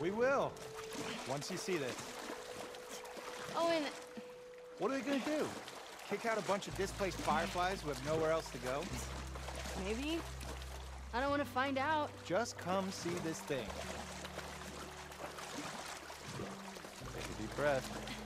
We will. Once you see this. Oh, Owen, What are they gonna do? Kick out a bunch of displaced fireflies who have nowhere else to go? maybe? I don't want to find out. Just come see this thing. Take a deep breath.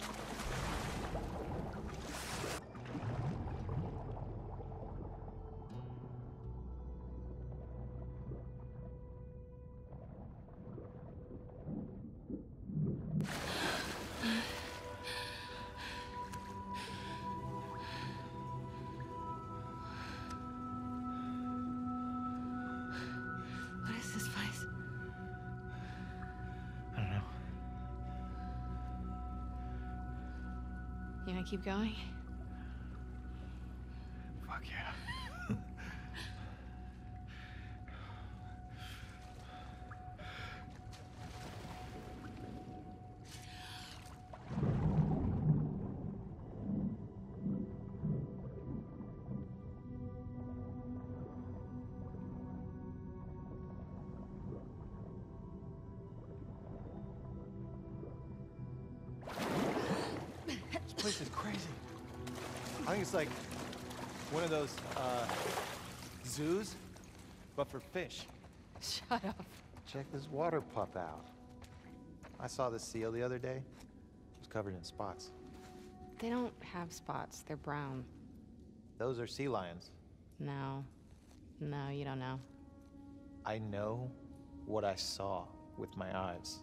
Going? Of those uh, zoos, but for fish. Shut up. Check this water pup out. I saw this seal the other day. It was covered in spots. They don't have spots. They're brown. Those are sea lions. No. No, you don't know. I know what I saw with my eyes.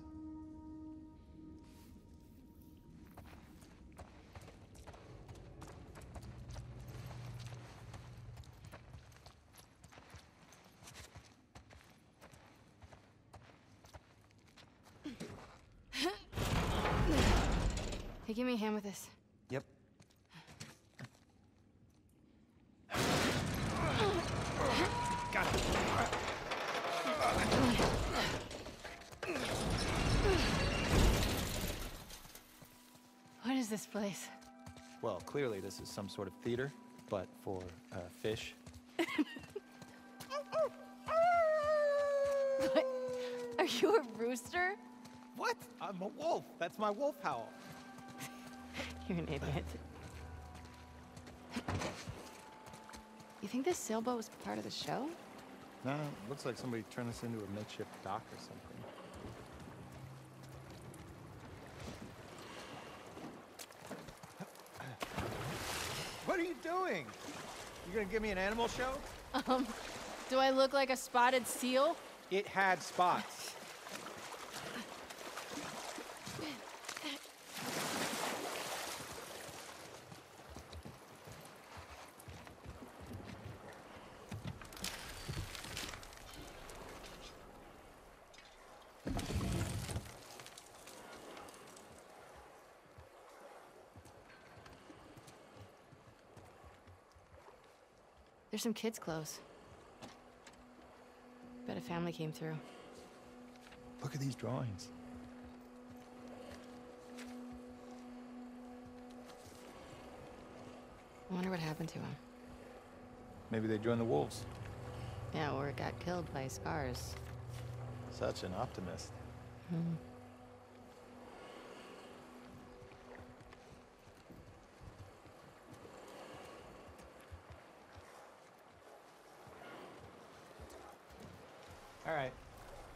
Give me a hand with this. Yep. Got it. What is this place? Well, clearly this is some sort of theater, but for uh, fish. What? Are you a rooster? What? I'm a wolf. That's my wolf howl. You're an idiot. You think this sailboat was part of the show? No, looks like somebody turned this into a makeshift dock or something. What are you doing? You gonna give me an animal show? Um, do I look like a spotted seal? It had spots. There's some kids' clothes. Bet a family came through. Look at these drawings. I wonder what happened to him. Maybe they joined the wolves. Yeah, or got killed by scars. Such an optimist. All right,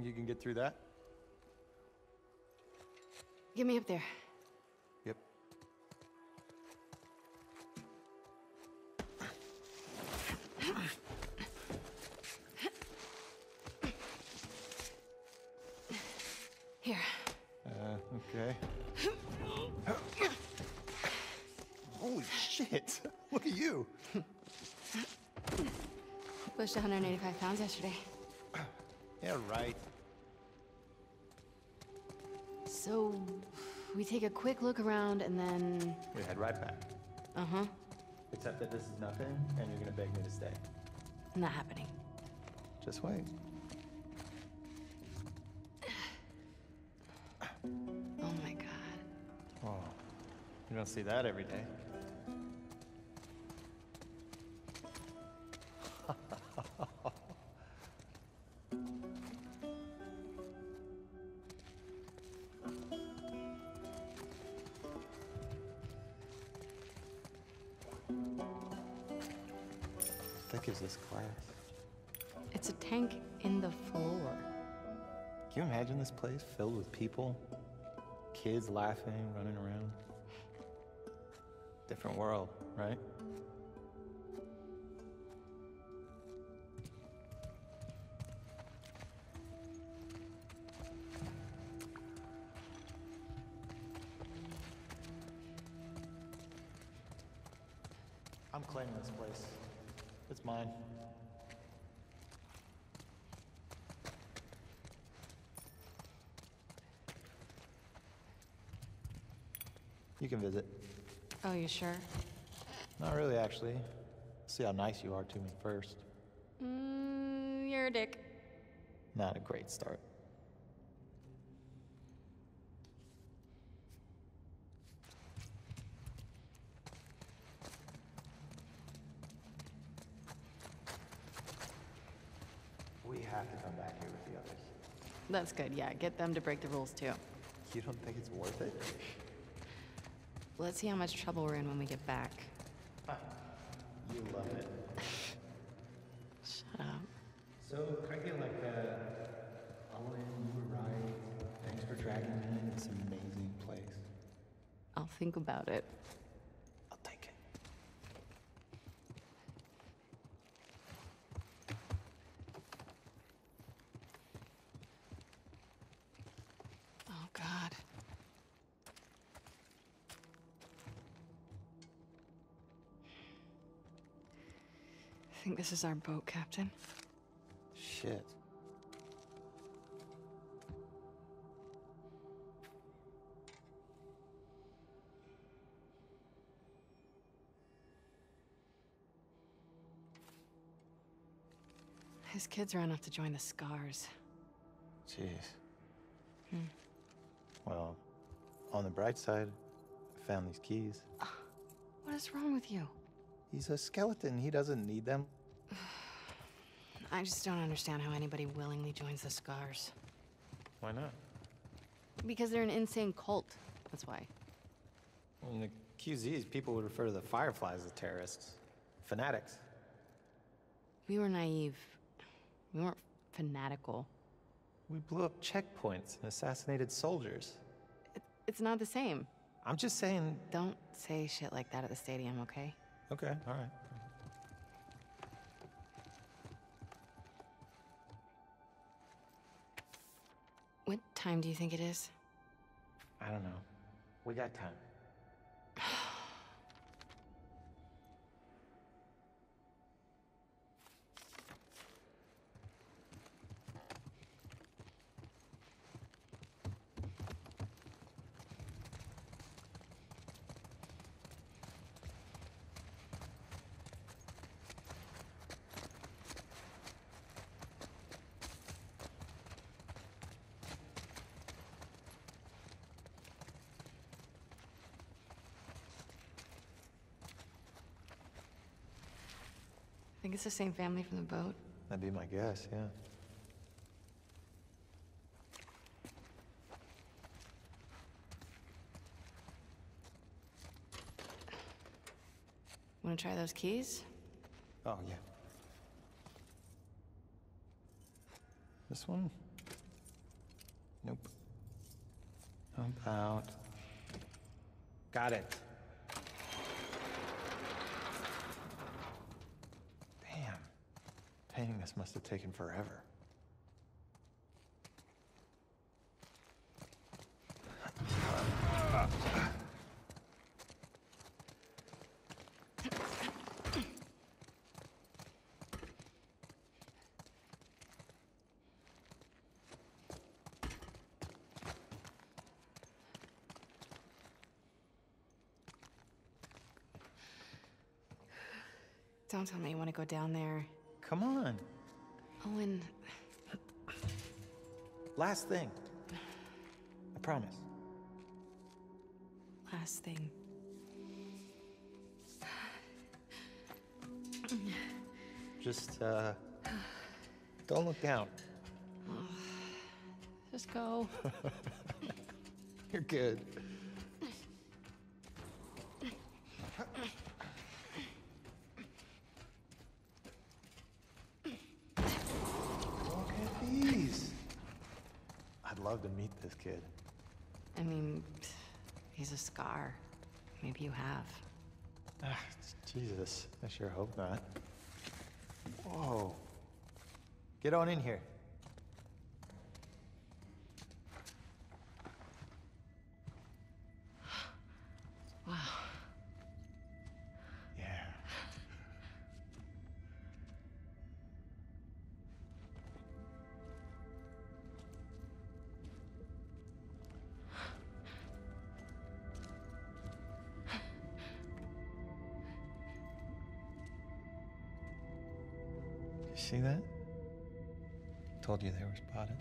Think you can get through that? Get me up there. Yep. Here. Uh, okay. Holy shit! Look at you! Pushed 185 pounds yesterday. yeah, right. We take a quick look around and then. We head right back. Uh huh. Except that this is nothing, and you're gonna beg me to stay. Not happening. Just wait. Oh my god. Oh, you don't see that every day. Thick is this class? It's a tank in the floor. Can you imagine this place filled with people? Kids laughing, running around. Different world, right? Sure? Not really, actually. See how nice you are to me first. Mm, you're a dick. Not a great start. We have to come back here with the others. That's good, yeah. Get them to break the rules too. You don't think it's worth it? Let's see how much trouble we're in when we get back. You love it. Shut up. So, can I get like a you were right. Thanks for dragging me in this amazing place. I'll think about it. I'll take it. Oh, God. This is our boat, Captain. Shit. His kids ran off to join the Scars. Jeez. Hmm. Well, on the bright side, I found these keys. What is wrong with you? He's a skeleton. He doesn't need them. I just don't understand how anybody willingly joins the Scars. Why not? Because they're an insane cult. That's why. Well, in the QZs, people would refer to the Fireflies as terrorists. Fanatics. We were naive. We weren't fanatical. We blew up checkpoints and assassinated soldiers. It, it's not the same. I'm just saying. Don't say shit like that at the stadium, okay? Okay, all right. Time do you think it is? I don't know. We got time. It's the same family from the boat. That'd be my guess, yeah. Wanna try those keys? Oh, yeah. This one? Nope. How about. Got it. Painting this must have taken forever. Don't tell me you want to go down there Come on. Owen, Last thing. I promise. last thing. Just, uh, don't look down. Just go. You're good. Look at these. I'd love to meet this kid. I mean, a scar. Maybe you have. Ah, Jesus, I sure hope not. Whoa. Get on in here. See that? Told you they were spotted.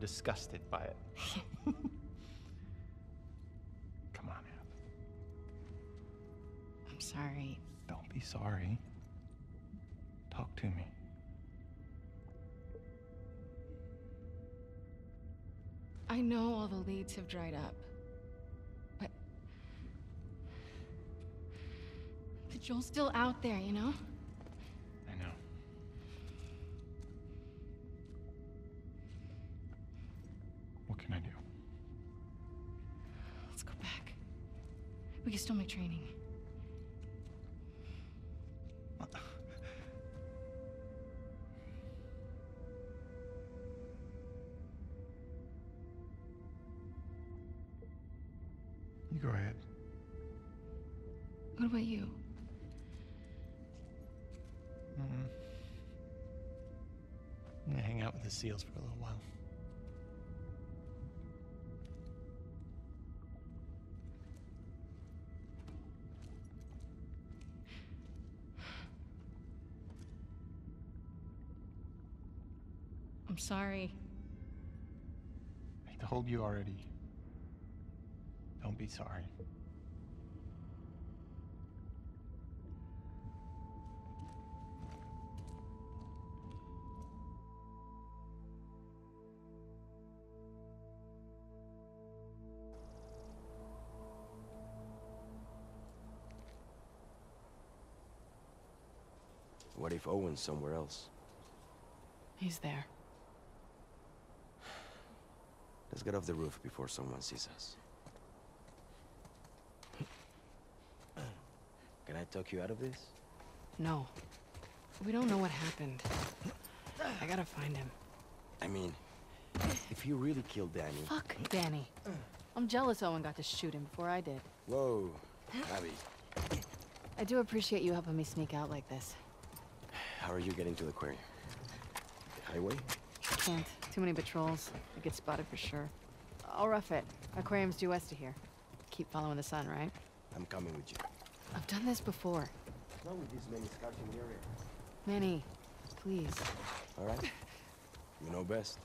Disgusted by it. Come on, Ab. I'm sorry. Don't be sorry. Talk to me. I know all the leads have dried up. But. But Joel's still out there, you know? Let's go back. We can still make training. You go ahead. What about you? Mm-mm. I'm gonna hang out with the seals for a little while. Sorry. I told you already. Don't be sorry. What if Owen's somewhere else? He's there. Let's get off the roof before someone sees us. Can I talk you out of this? No. We don't know what happened. I gotta find him. I mean, if you really killed Danny... Fuck Danny. I'm jealous Owen got to shoot him before I did. Whoa, Abby, I do appreciate you helping me sneak out like this. how are you getting to the quarry? Highway? Can't. Too many patrols. I get spotted for sure. I'll rough it. Aquarium's due west of here. Keep following the sun, right? I'm coming with you. I've done this before. Not with this many scouting the area. Manny, please. All right? You know best.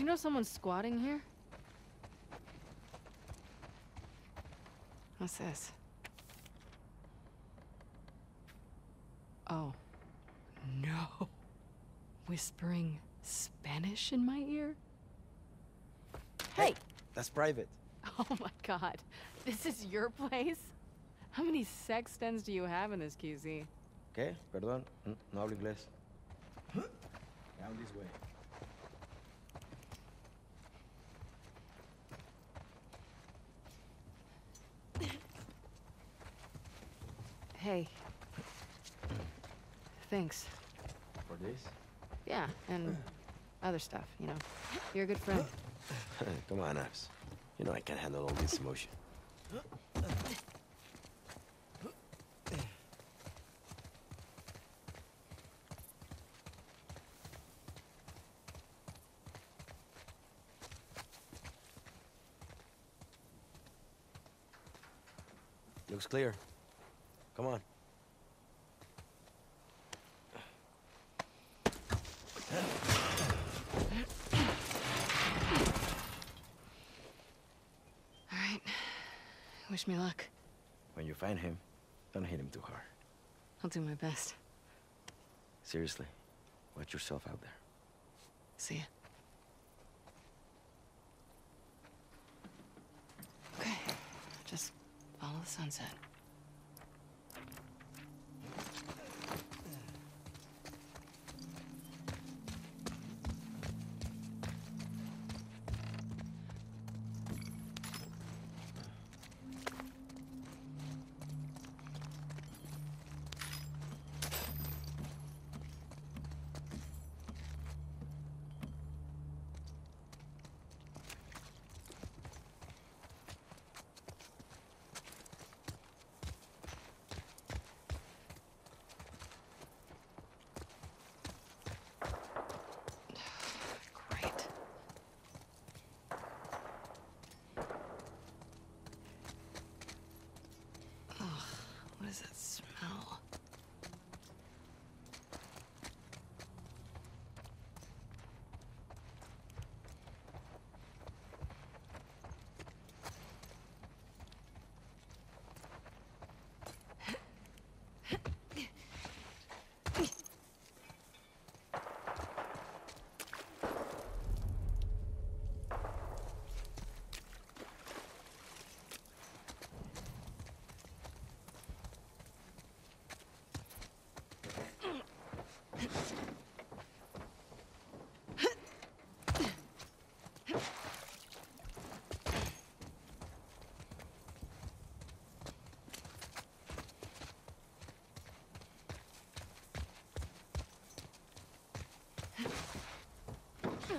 You know someone's squatting here? What's this? Oh. No. Whispering Spanish in my ear? Hey! That's private. Oh my god. This is your place? How many sex dens do you have in this QZ? ¿Qué? Perdón, mm, no hablo inglés. Down this way. Hey. Thanks. For this? Yeah, and other stuff, you know. You're a good friend. Come on, Abs. You know I can't handle all this emotion. Looks clear. Come on. All right. Wish me luck. When you find him, don't hit him too hard. I'll do my best. Seriously, watch yourself out there. See ya. Okay. Just follow the sunset.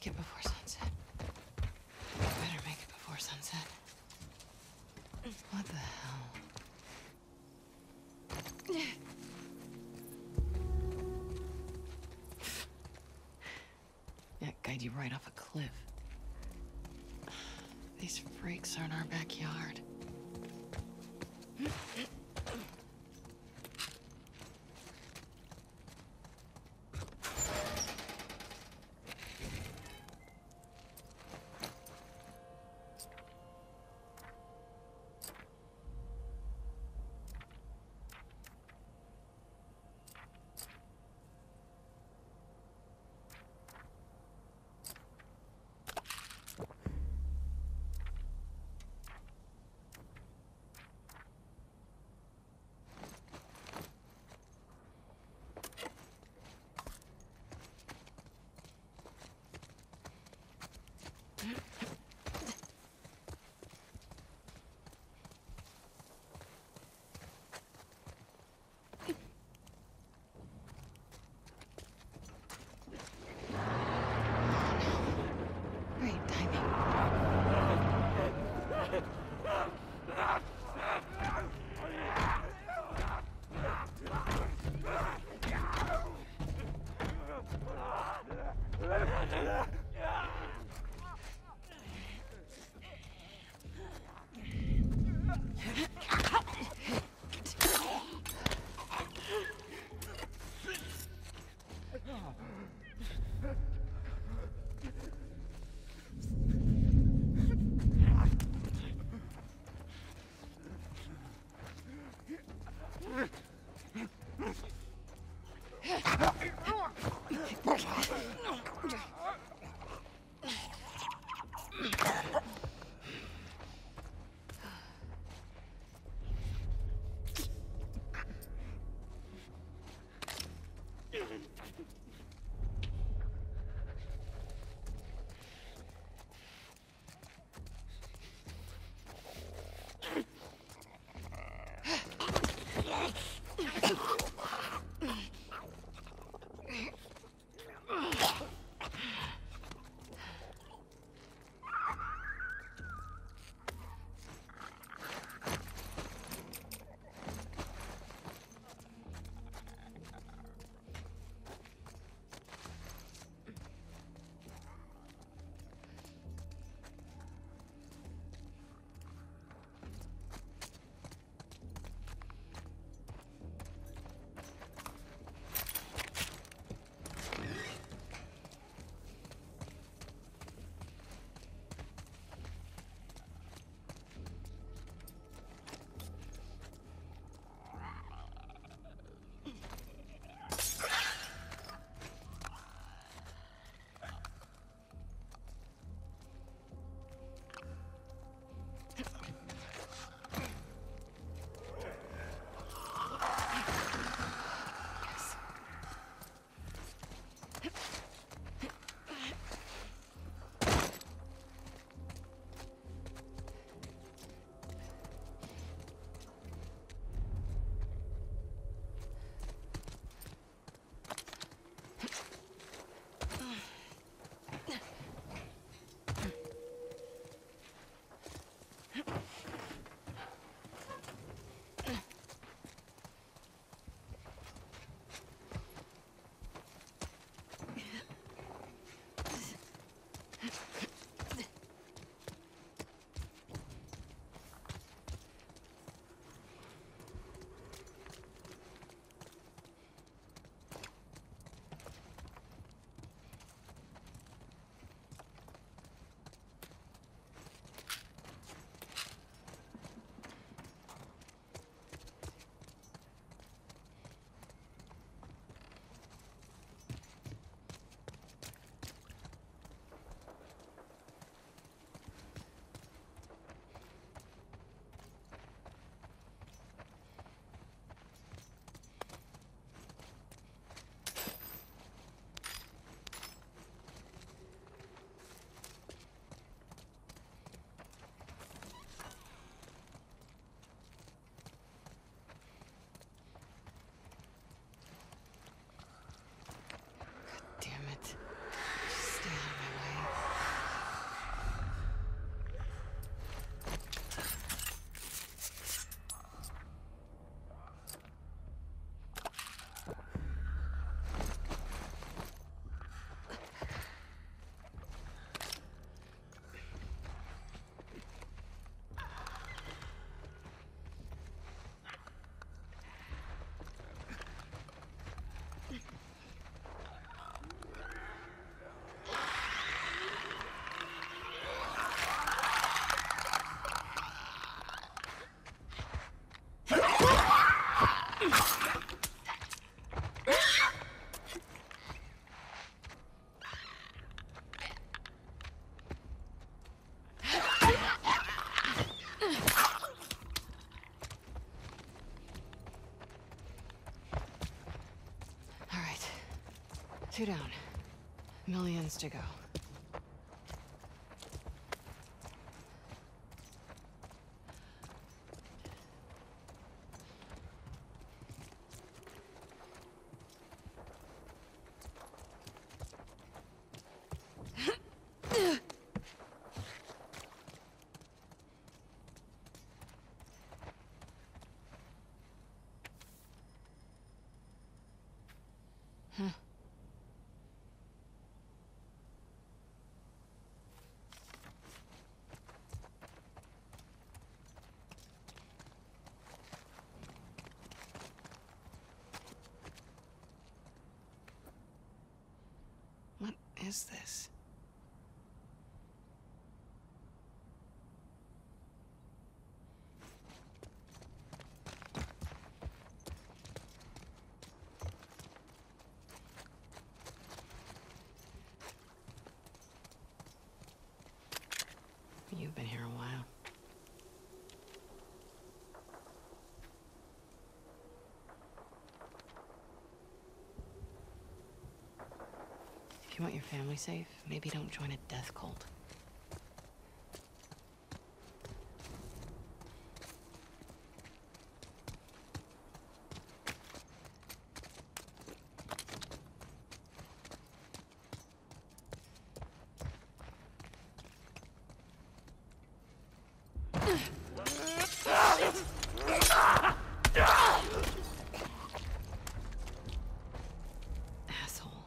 make it before sunset. Better make it before sunset. What the hell? Yeah, guide you right off a cliff. These freaks are in our backyard. Great timing. Two down. Millions to go. What is this? You've been here a while. You want your family safe, maybe don't join a death cult. Asshole.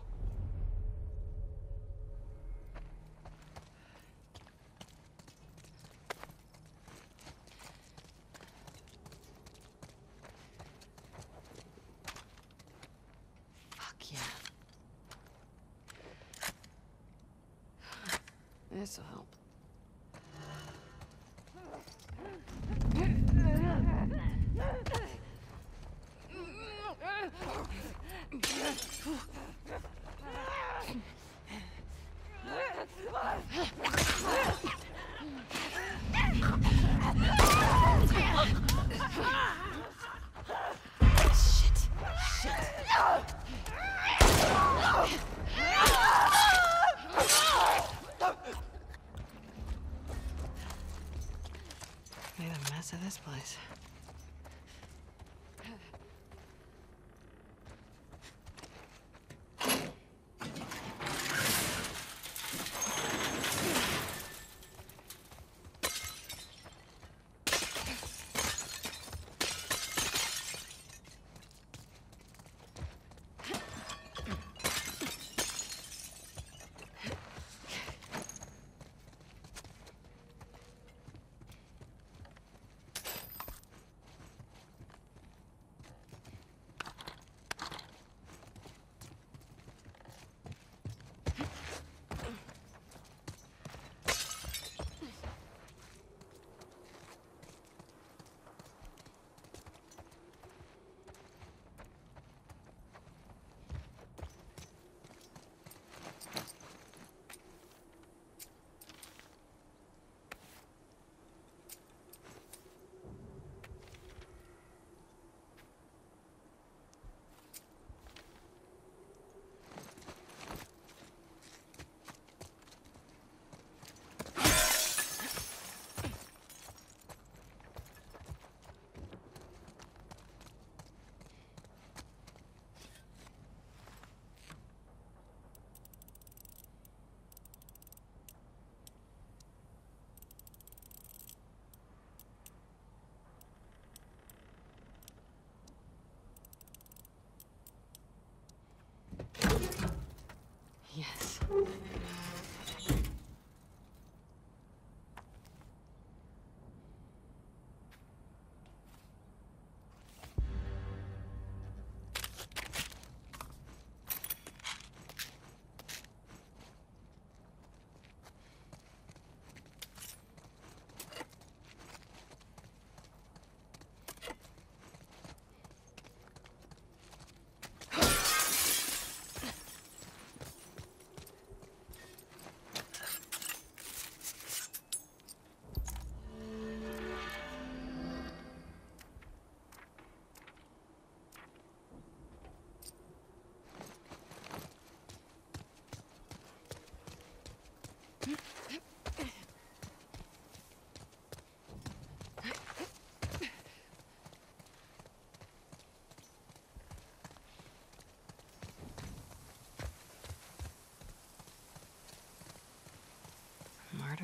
Fuck yeah. This'll help.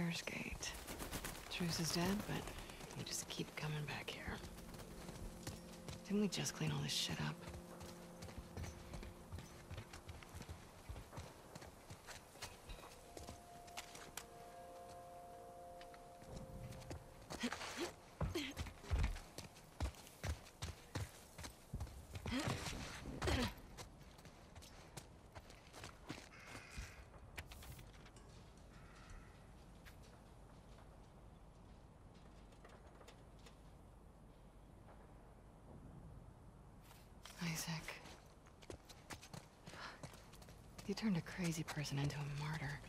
Martyr's Gate. Truce is dead, but you just keep coming back here. Didn't we just clean all this shit up? Isaac. You turned a crazy person into a martyr.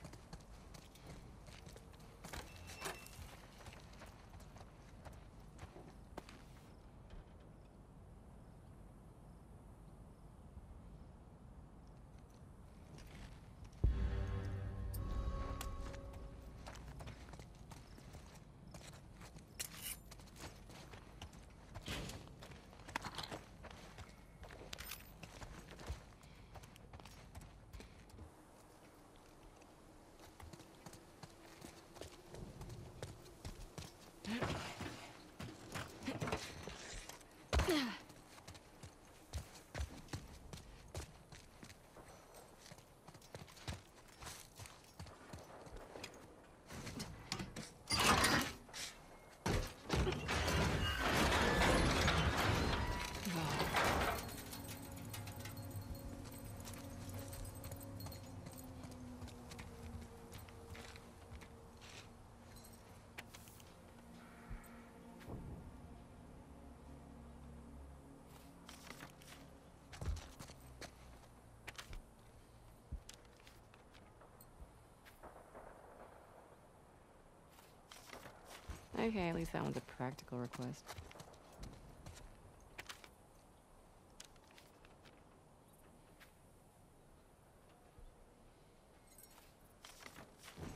Okay, at least that one's a practical request.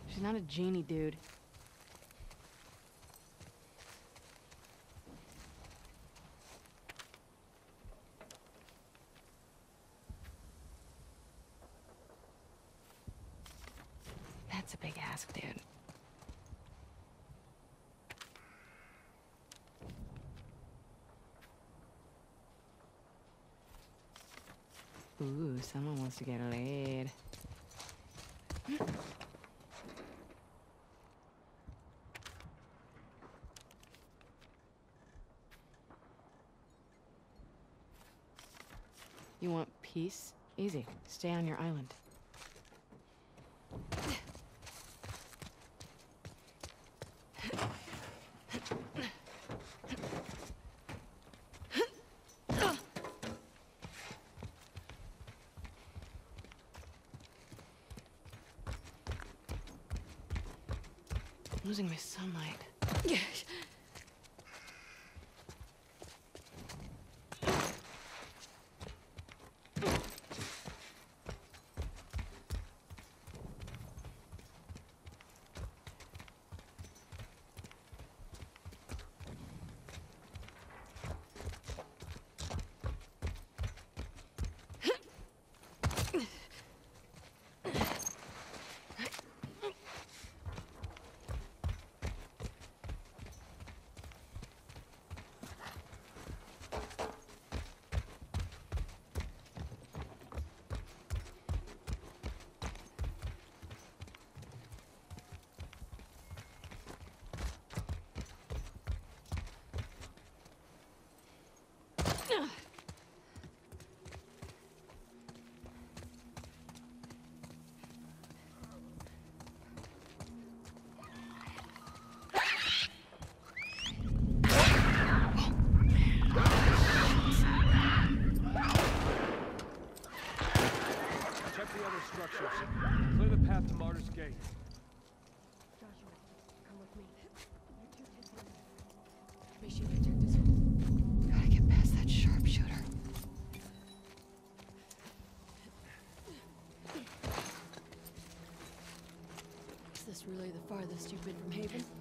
She's not a genie, dude. That's a big ask, dude. Ooh, someone wants to get laid. You want peace? Easy. Stay on your island. this really the farthest you've been from Haven?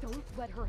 Don't let her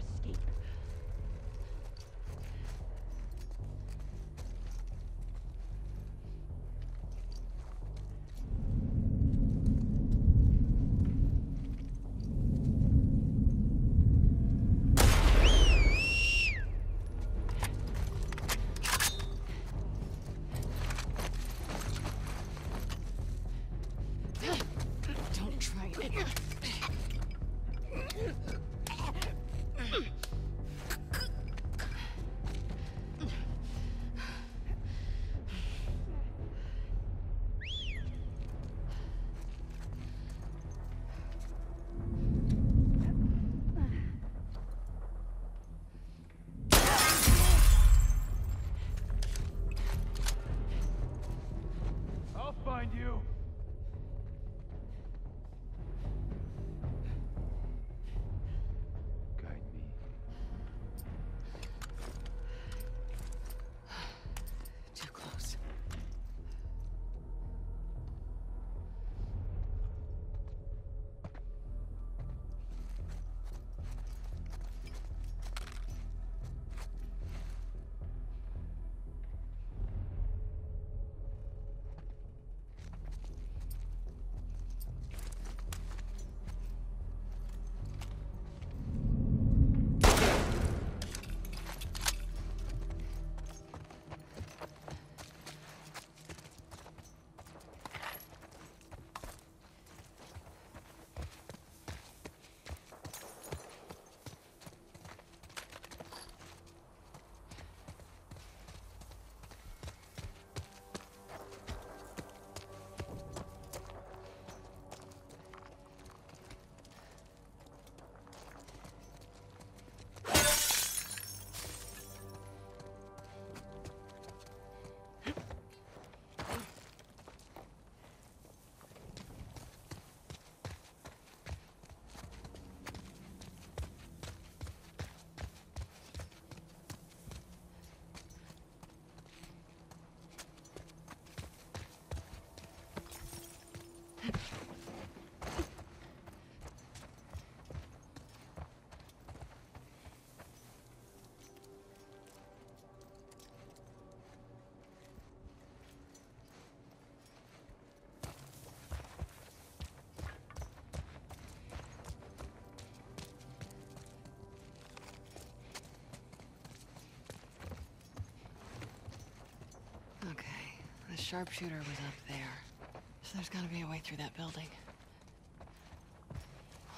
sharpshooter was up there. So there's gotta be a way through that building.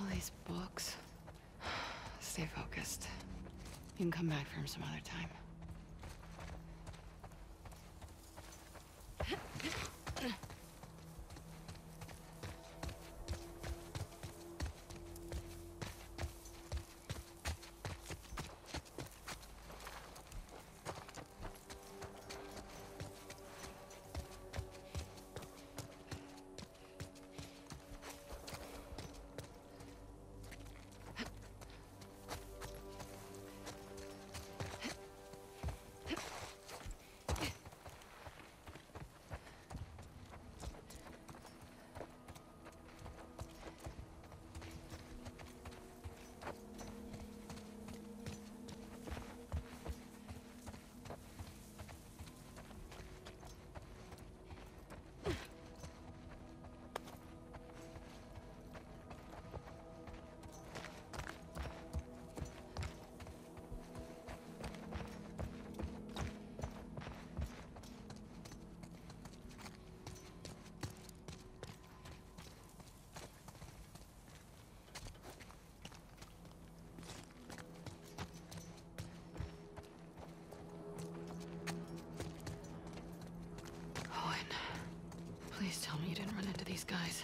All these books. Stay focused. You can come back for him some other time. These guys.